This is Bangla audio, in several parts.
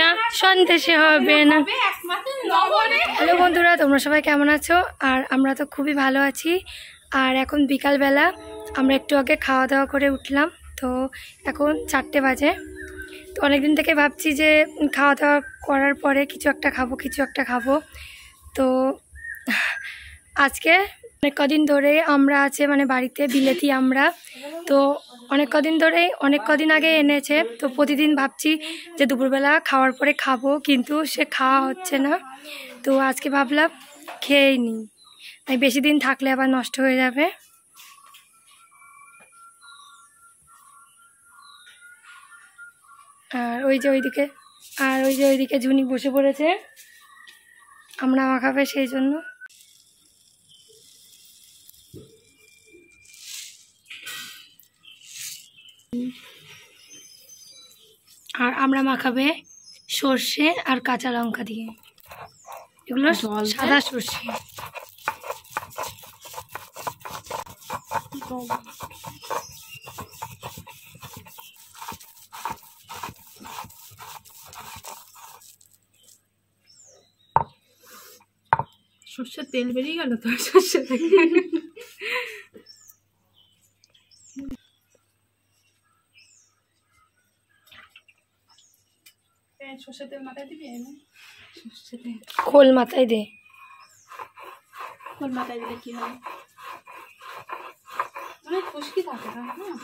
না, সন্দেশে হবে না। হ্যালো বন্ধুরা, তোমরা সবাই কেমন আছো? আর আমরা তো খুবই ভালো আছি। আর এখন বিকালবেলা আমরা একটু আগে খাওয়া দাওয়া করে উঠলাম। তো এখন চারটে বাজে। তো অনেকদিন থেকে ভাবছি যে খাওয়া দাওয়া করার পরে কিছু একটা খাব, কিছু একটা খাব। তো আজকে অনেক কদিন ধরে আমরা আছে মানে বাড়িতে, বিলেতি আমরা। তো অনেক কদিন ধরেই, অনেক কদিন আগে এনেছে। তো প্রতিদিন ভাবছি যে দুপুরবেলা খাওয়ার পরে খাব, কিন্তু সে খাওয়া হচ্ছে না। তো আজকে ভাবলাম খেয়েই নিই তাই বেশি দিন থাকলে আবার নষ্ট হয়ে যাবে। আর ওই যে ওইদিকে, আর ওই যে ওইদিকে ঝুনি বসে পড়েছে। আমরা মাখাবে সেই জন্য। আর আমরা মাখাবে সর্ষে আর কাঁচা লঙ্কা দিয়ে। এগুলো সাদা সর্ষে। সর্ষের তেল বেরিয়ে গেল তো? সর্ষে থেকে সর্ষের তেল মাথায় দিবি? সর্ষের তেল। খোল মাথায় দে। কোন মাথায় দিলে কি হবে? অনেক খুশকি থাকে না? হ্যাঁ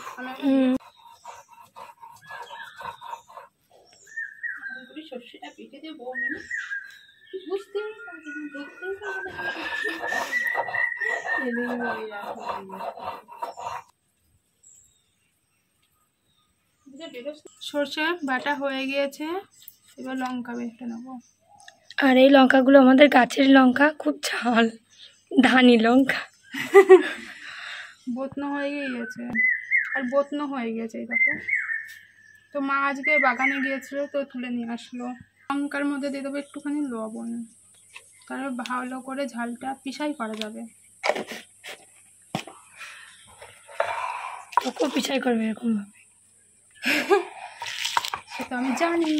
সর্ষেটা পেটে দেবো আমি। সর্ষে বাটা হয়ে গিয়েছে। এবার লঙ্কা বেটে নেব। আর এই লঙ্কাগুলো আমাদের গাছের লঙ্কা খুব ঝাল ধানি লঙ্কা। বতনো হয়ে গিয়েছে। আর বতনো হয়ে গেছে এই দেখো। তো মা আজকে বাগানে গিয়েছিল তো তুলে নিয়ে আসলো। লঙ্কার মধ্যে দিয়ে দেবো একটুখানি লবণ। তারপর ভালো করে ঝালটা পিসাই করা যাবে। তোকেও পিছাই করবে এরকমভাবে। সে তো আমি জানি।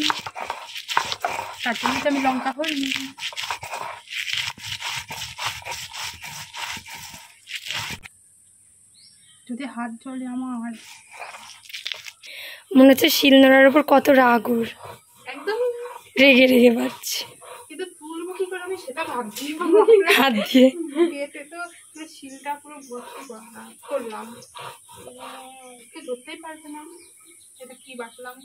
তার জন্য তো আমি লঙ্কা হইনি যদি হাত জ্বলে আমার। মনে হচ্ছে শিলনোড়ার উপর কত রাগ ওর। একদম। রেগে রেগে পাচ্ছি কিন্তু তুলবো কি করে আমি সেটা ভাবছি হাত দিয়ে। তো শিলটা পুরো করলাম। ধরতেই পারবে না। এটা কি বাটলাম?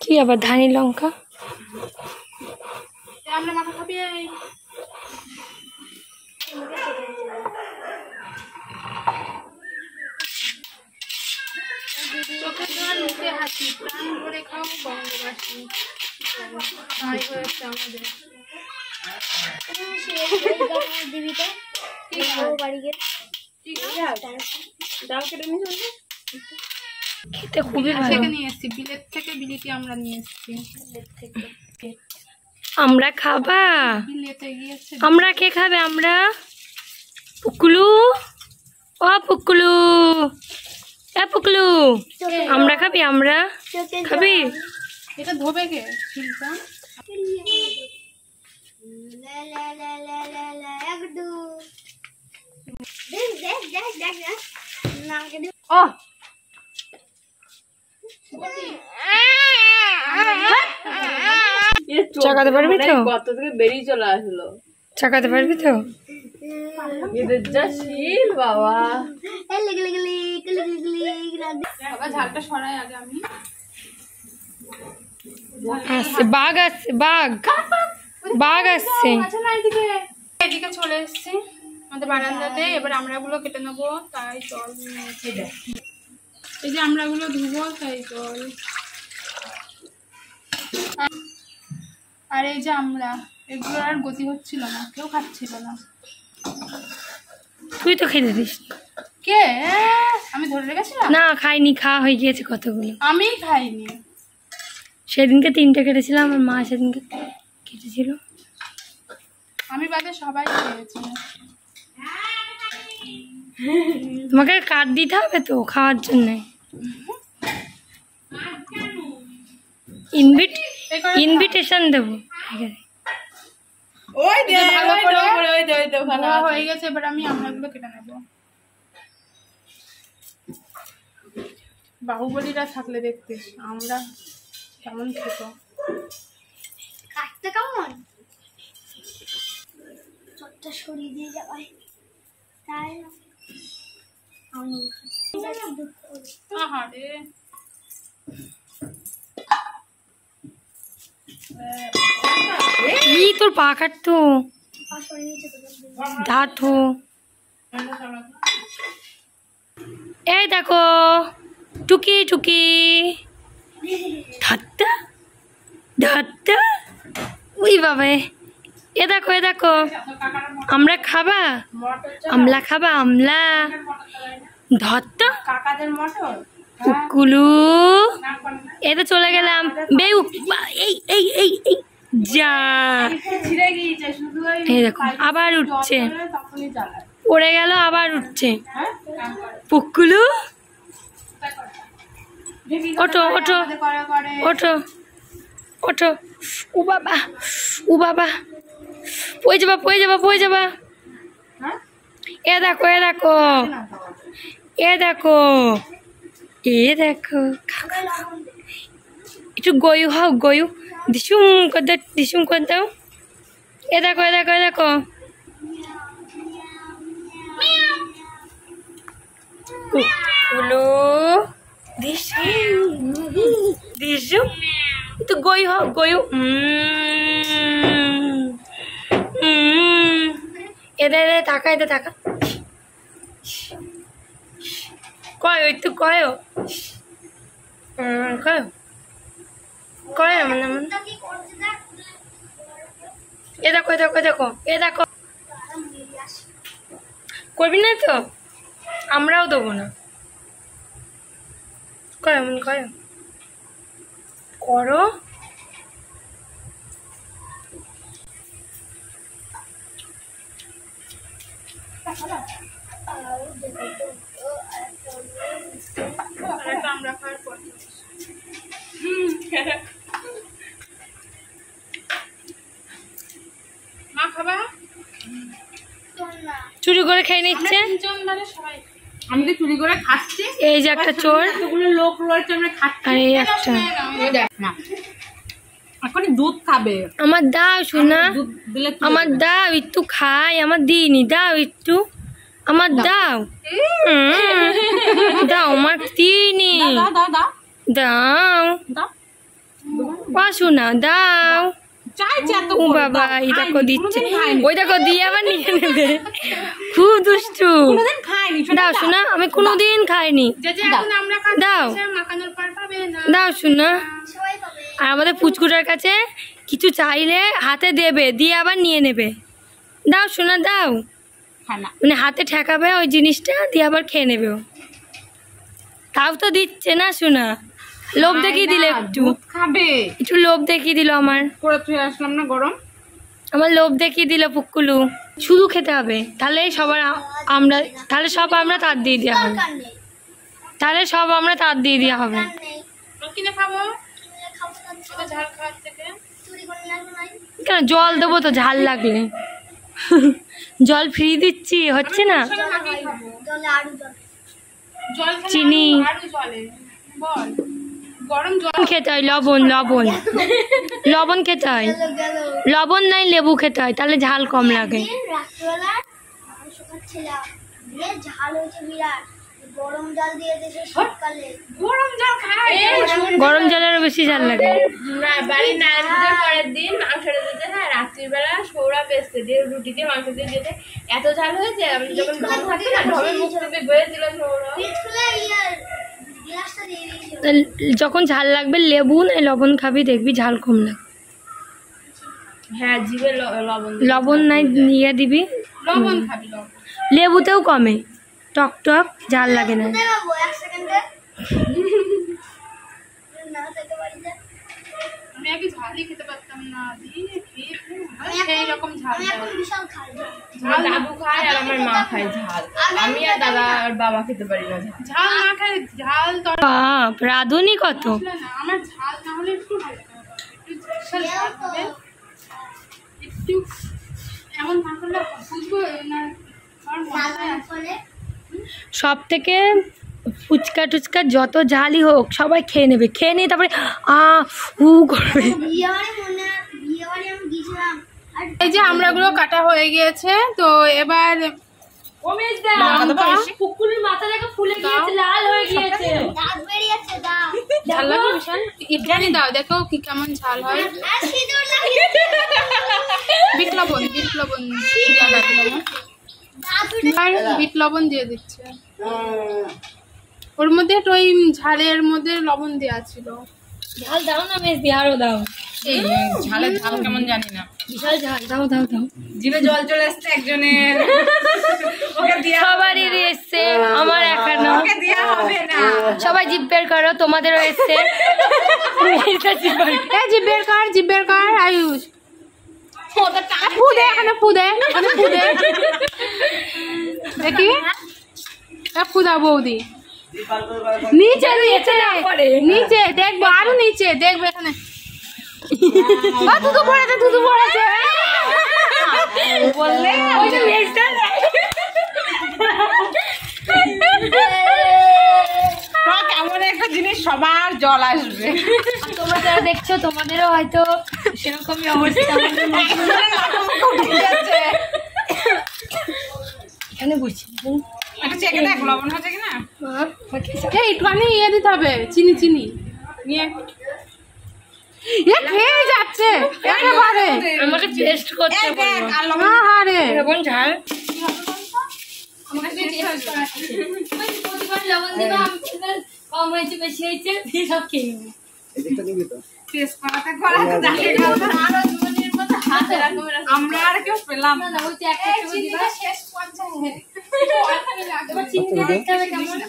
কি আবার ধানি লঙ্কা এ আমরা মাথা খাবি এই। চোখে জল মুখে হাসি প্রাণ ভরে খাও বঙ্গবাসী তাই হয়েছে আমাদের ঠিক আছে ডাল কেটে নিয়ে যাবে খেতে খুবই ভালো থেকে নিয়ে এসেছি বিলেত থেকে বিলিতি আমরা নিয়ে এসেছি আমরা খাবা আমরা কে খাবে আমরা পুকুলু ও পুকুলু এ পুকুলু আমরা খাবি আমরা খাবি এটা ধোবে কে ও চাকাতে পারবি তো? কত থেকে বেরিয়ে চলে আসলো চাকাতে পারবি তো? এদের যা শীল বাবা। বাবা ঝালটা সরাই আগে আমি। আসছে বাঘ আসছে বাঘ। বাঘ? আসছে। এদিকে? চলে এসেছি আমাদের বারান্দাতে। এবার আমরা আমড়াগুলো কেটে নেব তাই চল। এই যে আমড়াগুলো ধুবো তাই জল আর- এই যে আমরা এগুলো আর গতি হচ্ছিল না কেউ খাচ্ছিল না। তুই তো খেতে দিস কে? আমি ধরে রেখেছিলাম? না খাইনি খাওয়া হয়ে গিয়েছে কতগুলো। আমি খাইনি। সেদিনকে তিনটে কেটেছিলাম আমার মা সেদিনকে কেটেছিল। আমি বাদে সবাই খেয়েছি। তোমাকে কার্ড দিতে হবে তো খাওয়ার জন্য। ইনভিট ইনভিটেশন দেবো। ওই দে ভালো করে- ওই দে, ওই দে, আছে। হয়ে গেছে এবার আমি আমড়াগুলো কেটে নেব। বাহুবলীরা থাকলে দেখতে আমরা কেমন খেত। কাটতে কেমন? চটটা সরিয়ে দিয়ে যাবাই তাই আমি আহারে। তোর পা কাটতো। ধাতো। এই দেখো টুকি টুকি। ধাত্তা ধাত্তা উই বাবা এ দেখো এ দেখো। আমরা খাবা? আমলা খাবা? আমলা। ধত্ত? কাকাদের মটর কুকুলু। এই তো চলে গেলাম। বেউ এই এই এই এই, যা। এই দেখো, আবার উঠছে। পড়ে গেল, আবার উঠছে। পুকুলু? ওঠো ওঠো ওঠো ওঠো। ও বাবা ও বাবা। পয়ে যাবা পয়ে যাবা পয়ে যাবা হ্যাঁ এ দেখো এ দেখো এ দেখো এ দেখো একটু গয়ু হও গয়ু দিসুম করে দাও দিসুম করে দাও এ দেখো এ দেখো এ দেখো কুকুলু দিসুম দিসুম একটু গয়ু হও গয়ু উম, উম। এদে এদে তাকা এদে তাকা। কয় একটু কয় কয় কয় মানে মানে কি এ দেখো এ দেখো দেখো, এ দেখো। করবি না তো? আমরাও দেবো না। কয় এমন কয় করো আরেকটা আমরা খাওয়ার পর মা খাবা চুরি করে খেয়ে নিচ্ছে? আমি তো চুরি করে খাচ্ছি। এই যে একটা চোর। লোক রয়েছে আমরা খাচ্ছি। আর এই একটা। এই দেখ না এখন দুধ খাবে। আমার দাও শোনা আমার। দাও একটু খাই আমার দিইনি। দাও একটু। আমার দাও। দাও। আমার দিইনি। দাও দাও দাও ও বাবা। এই দেখো দিচ্ছে। ওই দেখো দিয়ে আবার নিয়ে নেবে খুব দুষ্টু। কোনোদিন খায়নি শোনো, দাও শোনা আমি কোনোদিন খাইনি। যে যে এখন আমরা খাচ্ছি দাও। সে মাখানোর পর পাবে। না দাও শোনা আর আমাদের পুচকুটার কাছে কিছু চাইলে হাতে দেবে দিয়ে আবার নিয়ে নেবে। দাও শোনা দাও। মানে হাতে ঠেকাবে ওই জিনিসটা দিয়ে আবার খেয়ে নেবে ও। তাও তো দিচ্ছে না শোনা লোভ দেখিয়ে দিলে একটু। খাবে। একটু লোভ দেখিয়ে দিল আমার। আসলাম না গরম? আমার লোভ দেখিয়ে দিল পুকুলু। শুধু খেতে হবে। তাহলে সবার আমরা তাহলে সব আমরা তার দিয়ে দেওয়া হবে। তাহলে সব আমরা তার দিয়ে দেওয়া হবে। কিনে খাব? কেন জল দেবো তো ঝাল লাগলে। জল ফ্রি দিচ্ছি হচ্ছে না? চিনি। আরো- আরও জলে। বল। গরম জল লবণ খেতে হয় লবণ লবণ। লবণ খেতে হয়। লবণ নাই লেবু খেতে হয় তাহলে ঝাল কম লাগে। ঝাল হয়েছে বিরাট। গরম জল দিয়ে দিয়েছে শীতকালে। গরম জল খাই। গরম জলেরও বেশি ঝাল লাগে। না নারায়ণ পুজোর পরের দিন মাংসটা দিতে হ্যাঁ। রাত্রিবেলা সৌরা পেস্তে দিয়ে রুটি দিয়ে মাংস দিয়ে দিতে। এত ঝাল হয়েছে আমি যখন ঢম থাকতো না ঢমে মুখ টুকে দিল সৌরা যখন ঝাল লাগবে লেবু না লবণ খাবি দেখবি ঝাল কম লাগবে হ্যাঁ জিভে লবণ লবণ নাই ইয়ে দিবি। লবণ খাবি লবণ। লেবুতেও কমে। টক টক ঝাল লাগে না। কোথায় পাবো এক সেকেন্ডে। না থেকে বাড়িতে আমি আগে ঝালই খেতে পারতাম না দিয়ে খেয়ে খেয়ে সেই রকম ঝাল আমি এখন দেয়। বিশাল খাই। ঝাল। আমার দাদু খায় আর আমার মা খায় ঝাল। আমি আর দাদা আর বাবা খেতে পারি না ঝাল। ঝাল না খেলে ঝাল তো বাপ রাঁধুনি কত? আমার ঝাল না হলে একটু। একটু এমন না করলে বুঝব না সব থেকে ফুচকা টুচকা যত ঝালই হোক সবাই খেয়ে নেবে খেয়ে নিয়ে তারপরে আ হু করবে। মনে এই যে আমড়াগুলো কাটা হয়ে গিয়েছে তো এবার হয়ে দাও। দেখো। কি কেমন ঝাল হয়। আর সিঁদুর আর বিট লবণ দিয়ে দিচ্ছে। ওর মধ্যে একটু ওই ঝালের মধ্যে লবণ দেওয়া ছিল। ঝাল দাও না মেস আরও দাও। এই ঝালের ঝাল কেমন জানি না। বিশাল ঝাল দাও দাও দাও। জিভে জল চলে আসছে একজনের। ওকে দিয়া সবারই এসছে আমার একা না। ওকে দিয়া হবে না। সবাই জিভ বের করো তোমাদেরও এসছে। জিভ বের কর কার জিব্বের কার আয়ুষ। ফুদে এখানে ফুদে এখানে ফুদে। দেখি। ফুদা বৌদি। নিচে নিচে। নিচে দেখব আরও নিচে দেখবে এখানে। থুতু পড়েছে থুতু পড়েছে। বললে ওই যে মেজটা টক এমন একটা জিনিস সবার জল আসবে। তোমরা যারা দেখছ তোমাদেরও হয়তো সেরকমই অবস্থা। এখানে লবণ হচ্ছে কিনা? এই একটুখানি ইয়ে দিতে হবে চিনি চিনি। নিয়ে। এ খেয়ে যাচ্ছে একেবারে। আমাকে টেস্ট করতে দেখ বলব আর লবণ আরে এরকম ঝাল। কম হয়েছে বেশি হয়েছে সব খেয়ে নেব। টেস্ট করাতে করাতে দেখে আমরা আর কেউ পেলাম না। এবার চিনি দিয়ে হবে কেমন?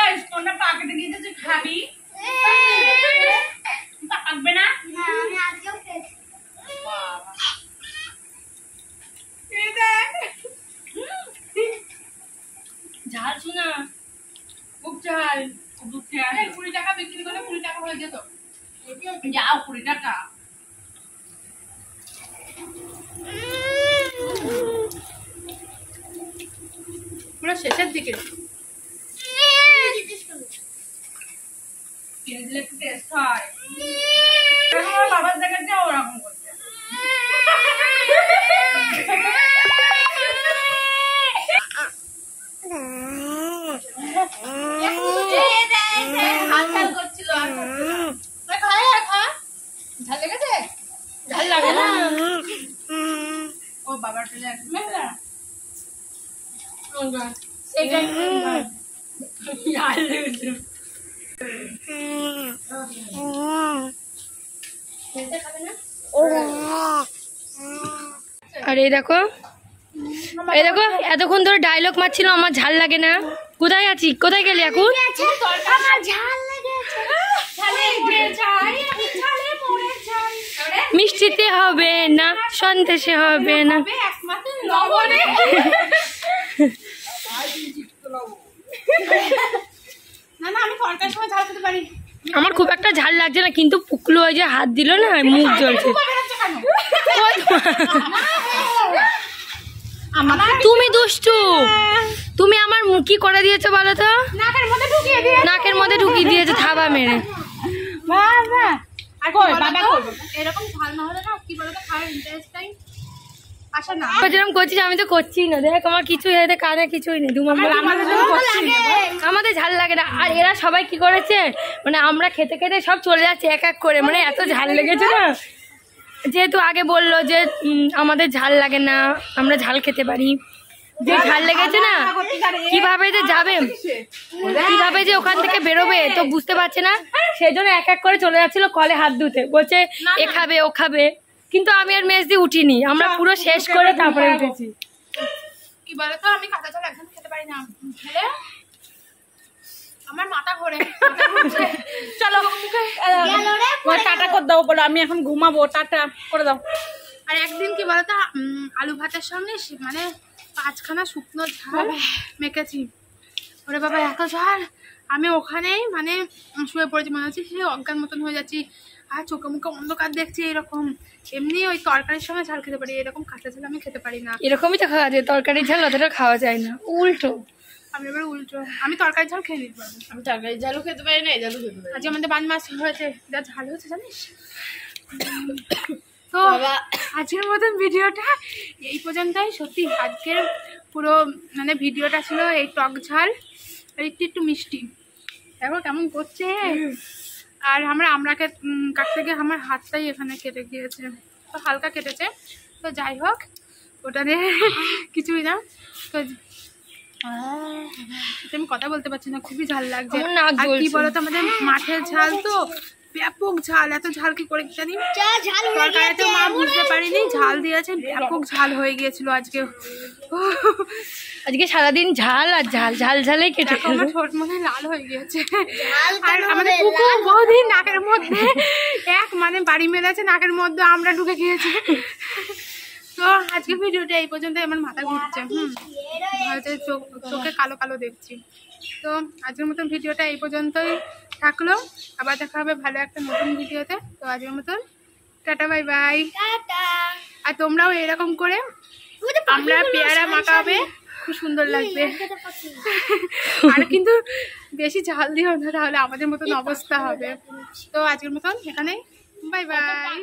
এই, কোনটা পাকেটে গিয়ে তুই খাবি? পাকবে না? না আমি আজকেও খেয়েছি। এই দেখ। ঝাল শোনা। খুব চাই খুব দুঃখে আছে কুড়ি টাকা বিক্রি করলে কুড়ি টাকা হয়ে যেত। যাও কুড়ি টাকা। পুরো শেষের দিকে। দিলে একটু টেস্ট হয়। বাবার দেখাচ্ছে ওরকম করছে। ও বাবার চলে আসবে। আর এই দেখো এই দেখো এতক্ষণ ধরে ডায়লগ মারছিল আমার ঝাল লাগে না। কোথায় আছি কোথায় গেলি এখন? মিষ্টিতে হবে না সন্দেশে হবে না। আমার খুব একটা ঝাল লাগছে না কিন্তু পুকলু ওই যে হাত দিল না মুখ জ্বলছে। তুমি দুষ্টু। তুমি আমার মুখ কি করে দিয়েছ বলো তো? নাকের মধ্যে ঢুকিয়ে দিয়ে নাকের মধ্যে ঢুকিয়ে দিয়েছে থাবা মেরে। বাবা আর কই, কই বাবা বাবা কই? এরকম ঝাল না হলে না কি বলতো খাওয়ার ইন্টারেস্টটাই আসে না। ও যেরকম করছিস আমি তো করছি না। দেখ আমার কিছুই কানে কিছুই নেই। আমাদের ঝাল লাগে না। আর এরা সবাই কি করেছে? মানে আমরা খেতে খেতে সব চলে যাচ্ছে এক এক করে। মানে এত ঝাল লেগেছে না? যেহেতু আগে বলল যে আমাদের ঝাল লাগে না আমরা ঝাল খেতে পারি। যে ঝাল লেগেছে না কীভাবে যে যাবে কীভাবে যে ওখান থেকে বেরোবে তো বুঝতে পারছে না। সেজন্য এক এক করে চলে যাচ্ছিল কলে হাত ধুতে। বলছে এ খাবে ও খাবে। কিন্তু আমি আর মেজ দিয়ে উঠিনি আমরা পুরো শেষ করে তারপরে উঠেছি। কি বলতো আমি কাঁচা ঝাল একদম খেতে পারি না। খেলে? আমার মাথা ঘোরে। চলো টাটা করে দাও বলো আমি এখন ঘুমাবো টাটা করে দাও। আর একদিন কি বলতো আলু ভাতের সঙ্গে মানে পাঁচখানা শুকনো ঝাল মেখেছি। ওরে বাবা এত ঝাল। আমি ওখানেই মানে শুয়ে পড়েছি মনে হচ্ছে সে অজ্ঞান মতন হয়ে যাচ্ছি। আর চোখে মুখে অন্ধকার দেখছি এরকম। এমনি ওই তরকারির সঙ্গে ঝাল খেতে পারি এরকম কাঁচা ঝাল আমি খেতে পারি না। এরকমই তো খাওয়া যায় তরকারি ঝাল অতটা খাওয়া যায় না উল্টো। আমি এবার উল্টো আমি তরকারি ঝাল খেয়ে নিতে পারব। আমি তরকারি ঝালও খেতে পারি না এই ঝালও খেতে পারি। আজকে আমাদের বান মাছ হয়েছে। যা ঝাল হয়েছে জানিস? তো আজকের মতন ভিডিওটা এই পর্যন্তই। সত্যি আজকের পুরো মানে ভিডিওটা ছিল এই টক ঝাল আর একটু একটু মিষ্টি। দেখো কেমন করছে। আর আমরা আমরাকে কাটতে গিয়ে আমার হাতটাই এখানে কেটে গিয়েছে। তো হালকা কেটেছে। তো যাই হোক ওটা দিয়ে কিছুই না। তো আমি কথা বলতে পারছি না খুবই ঝাল লাগছে। নাক আর কি। বলতো আমাদের মাঠের ঝাল তো? ব্যাপক ঝাল এত ঝাল কি করে জানি? হয়ে তরকারিতে মা বুঝতে পারিনি ঝাল দিয়েছে ব্যাপক ঝাল হয়ে গিয়েছিল আজকে। আজকে সারাদিন ঝাল আর ঝাল ঝাল ঝালে কেটে আমার ঠোঁট মনে লাল হয়ে গিয়েছে। আর আমাদের কুকুর বৌদি নাকের মধ্যে এক মানে বাড়ি মেরেছে নাকের মধ্যে আমরা ঢুকে গিয়েছি। তো আজকে ভিডিওটা এই পর্যন্ত আমার মাথা ঘুরছে হুম। হয়তো চোখ চোখে কালো কালো দেখছি। তো আজকের মতন ভিডিওটা এই পর্যন্তই থাকল। আবার দেখা হবে ভালো একটা নতুন ভিডিওতে। তো আজকের মতন টাটা বাই বাই। আর তোমরাও এরকম করে আমরা পেয়ারা মাখাবে। খুব সুন্দর লাগবে। আর কিন্তু বেশি ঝাল দিও না তাহলে আমাদের মতন অবস্থা হবে। তো আজকের মতন এখানে বাই বাই।